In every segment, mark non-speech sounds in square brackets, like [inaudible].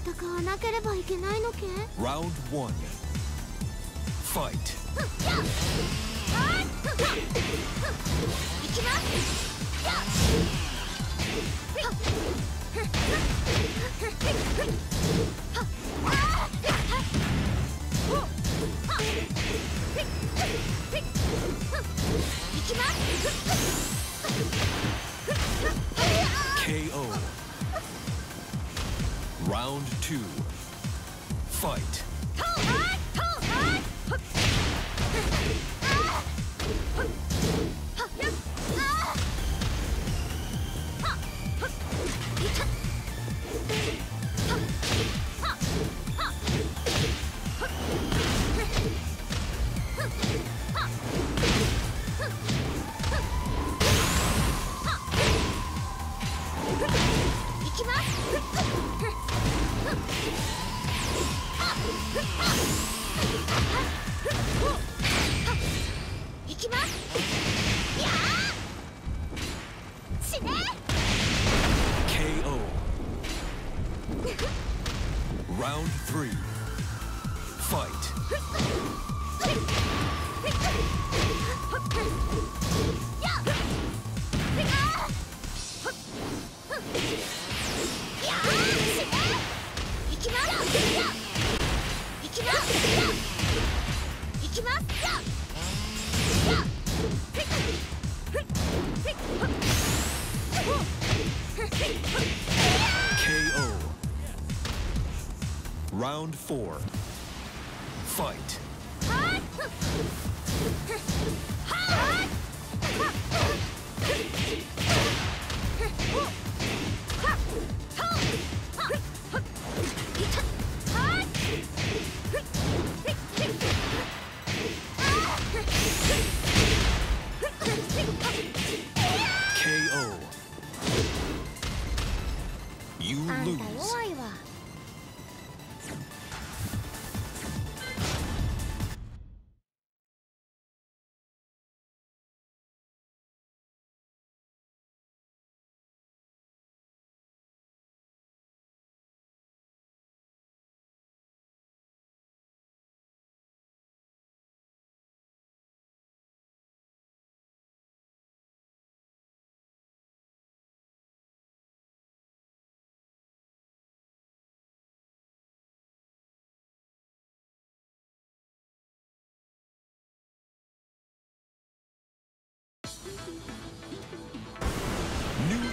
戦わなければいけないのけ？Round one. Fight. いきます two. Fight. Round four. Fight. [laughs]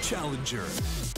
challenger.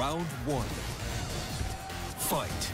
Round one. Fight.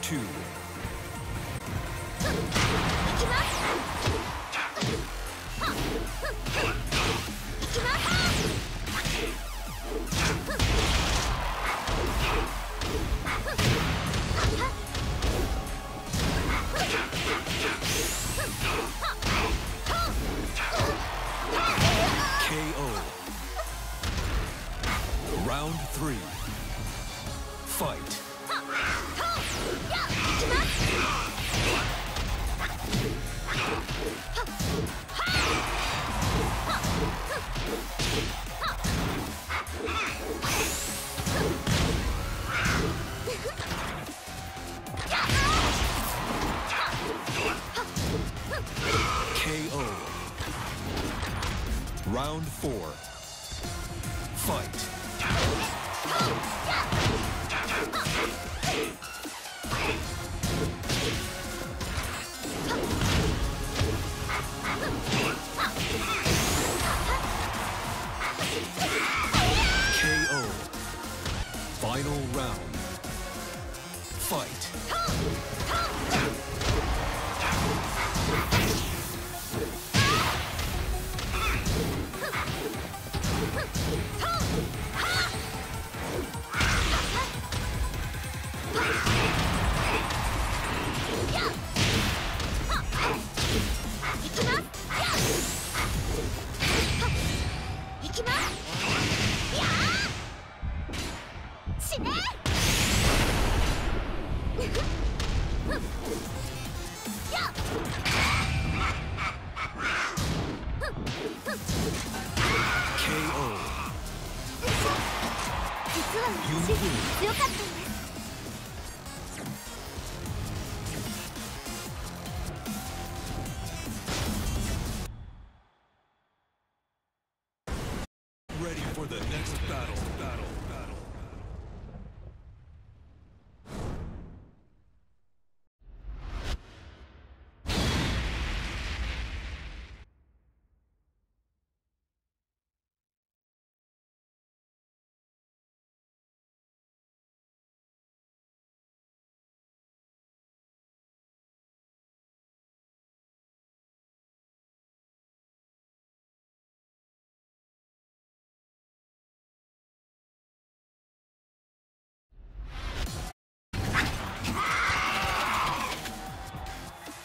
two. Round three. Final round. Fight.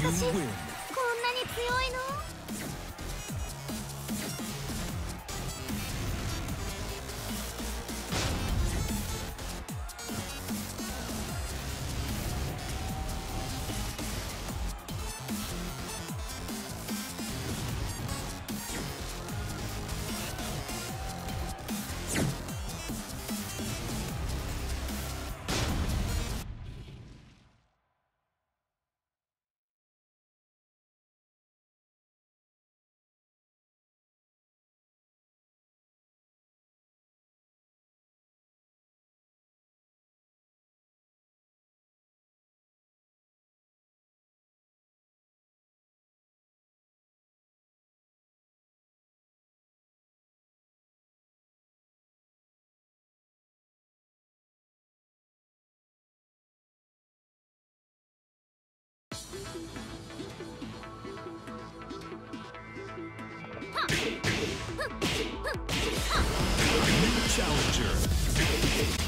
虞姬 challenger.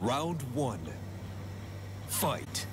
Round one. Fight.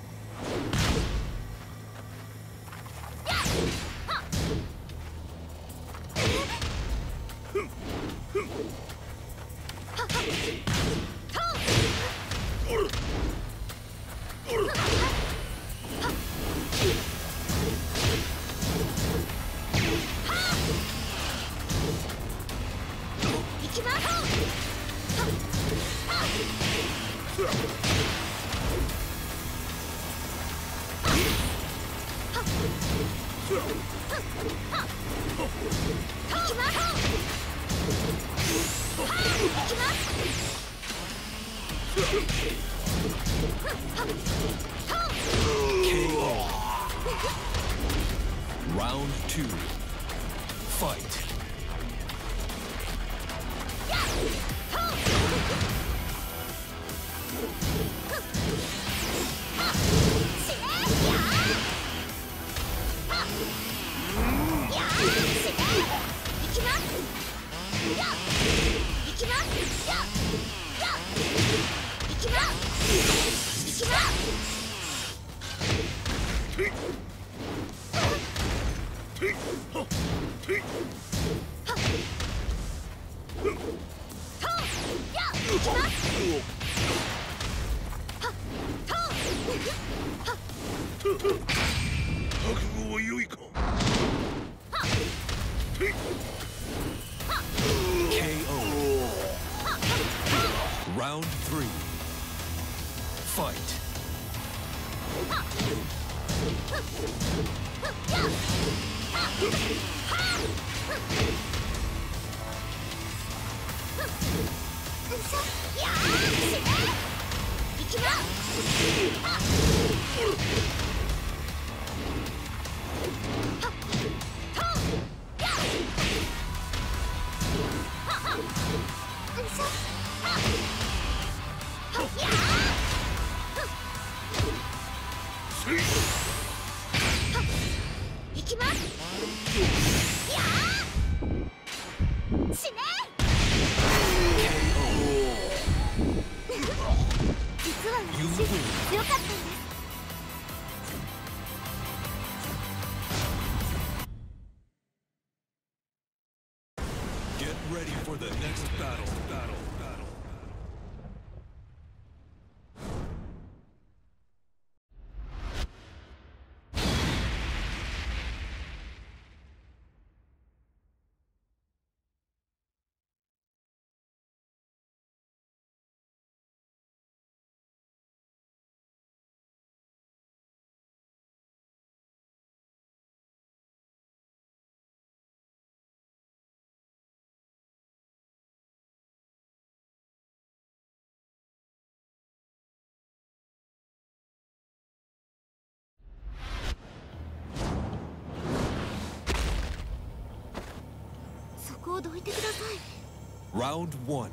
Round 1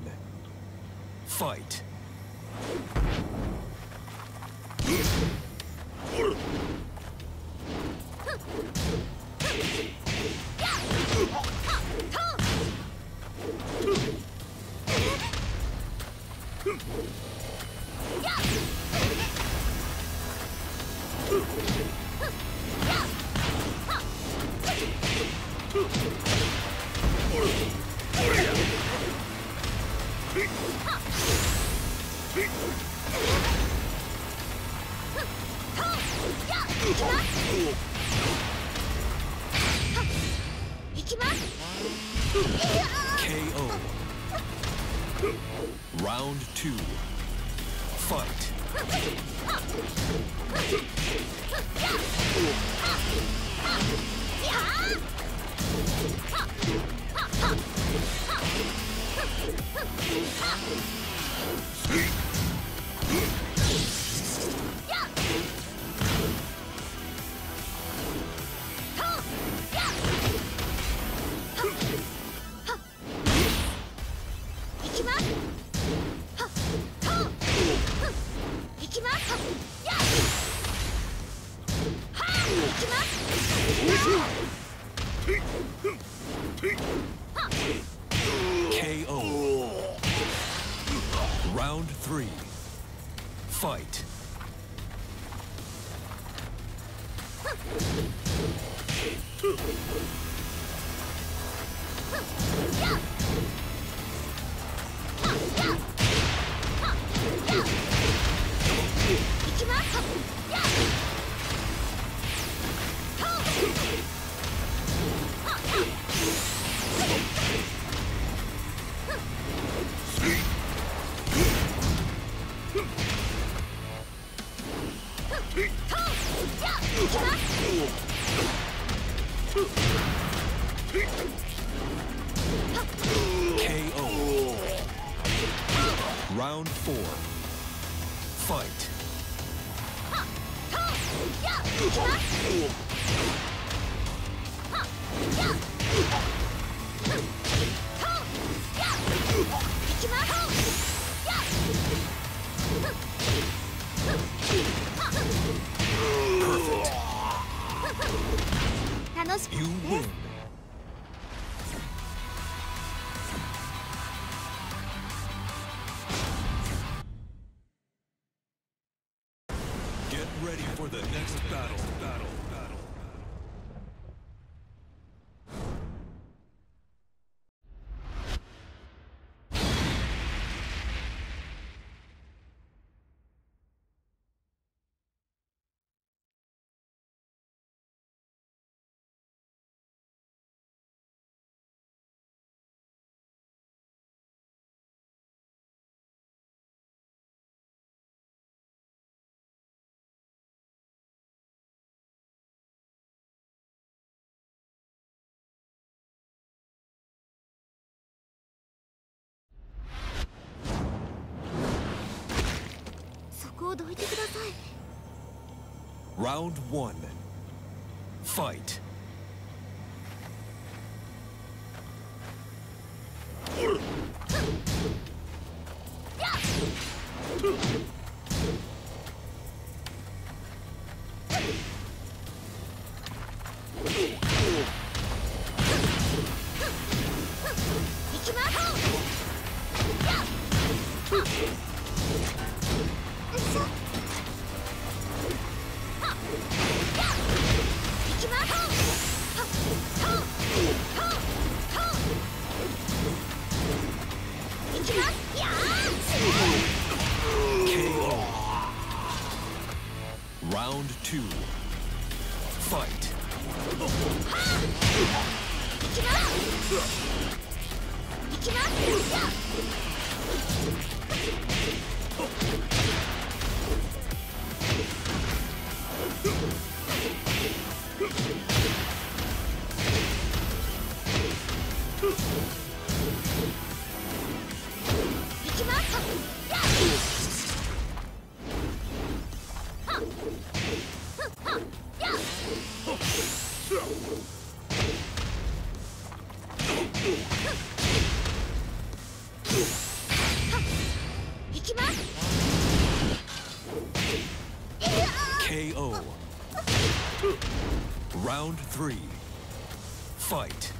Fight. 楽しかったです Round one. Fight. Round three. Fight.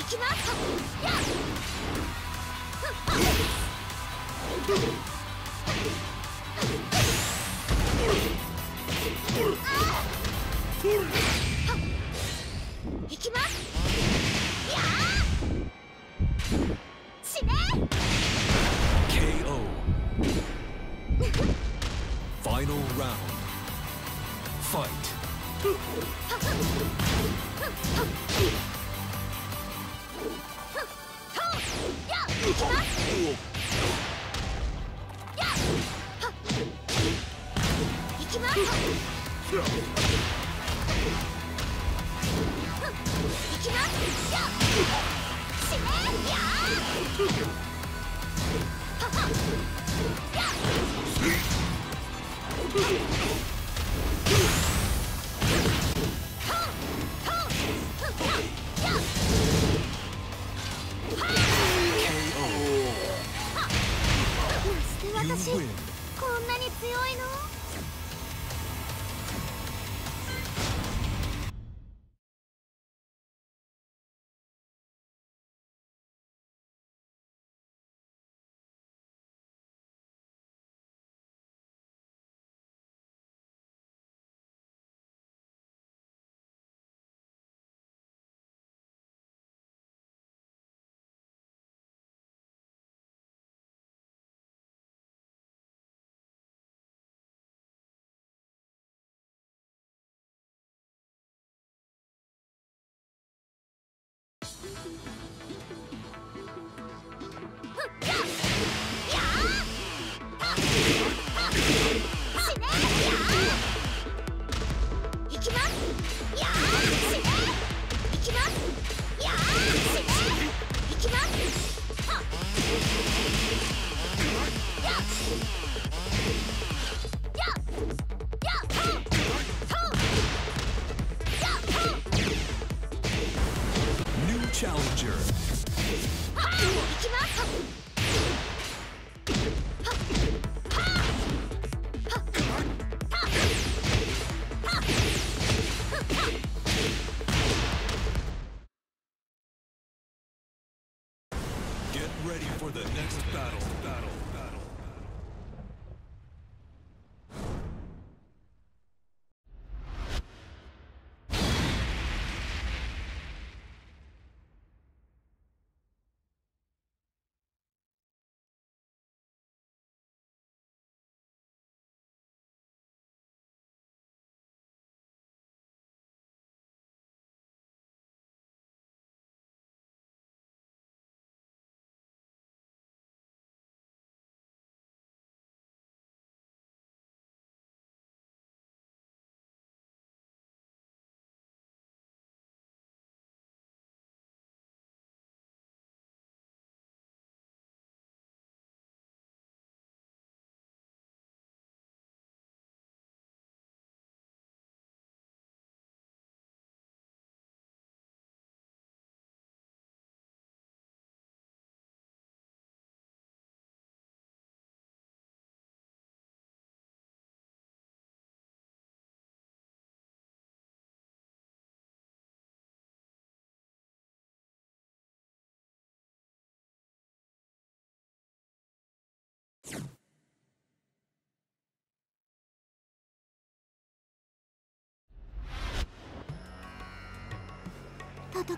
行きます。私こんなに強いの？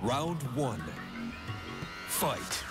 Round one. Fight.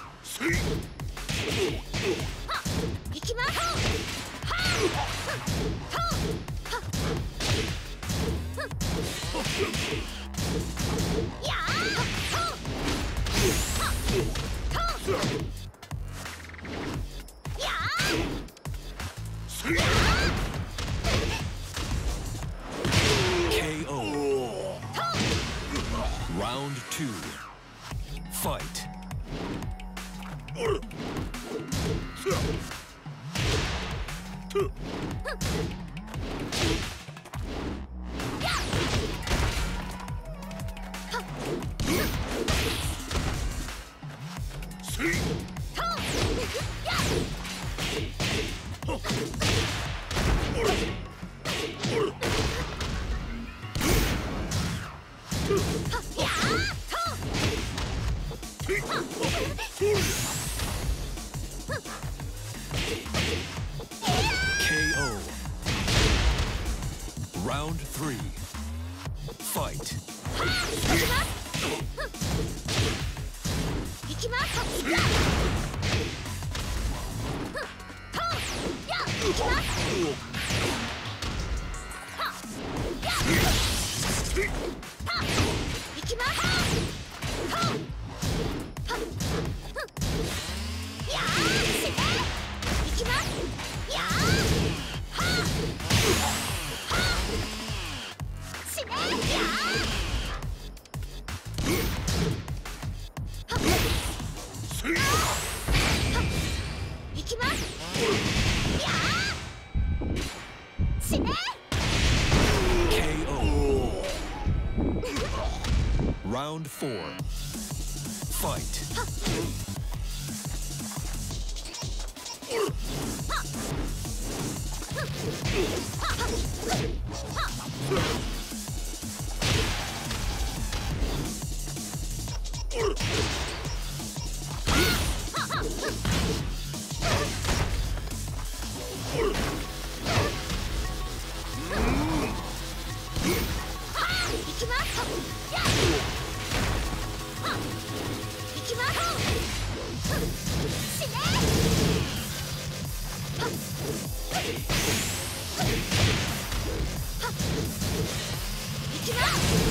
Yeah. round four. 行きます。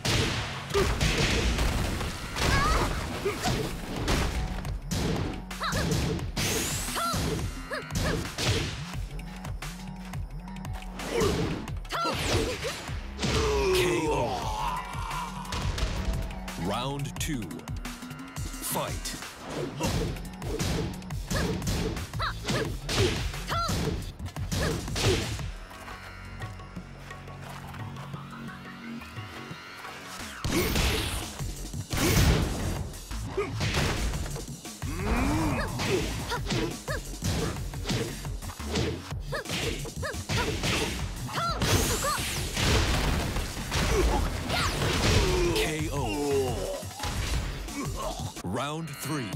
Round three.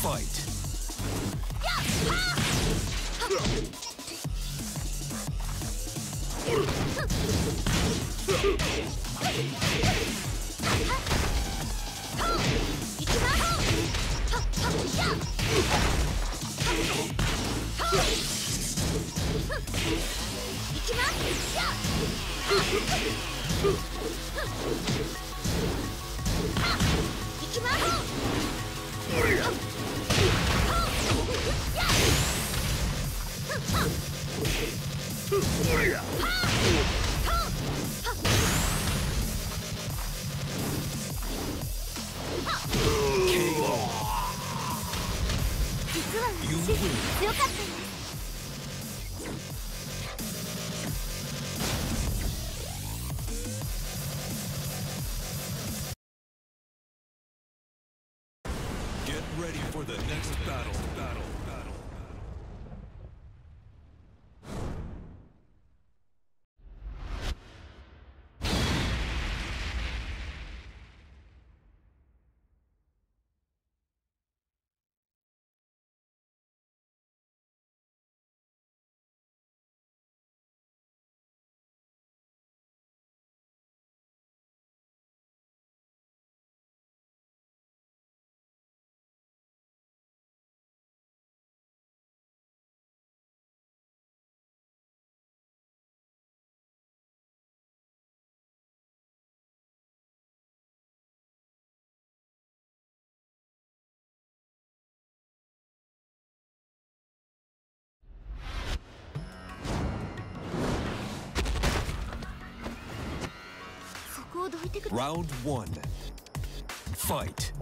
Fight. KO. Round one. Fight.